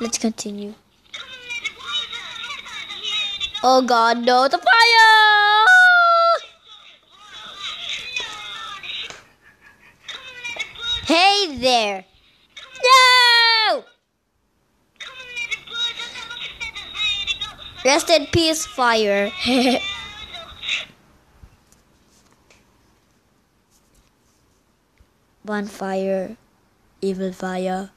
Let's continue. Oh god, no, the fire! Hey there! Rest in peace, fire. Bonfire, evil fire.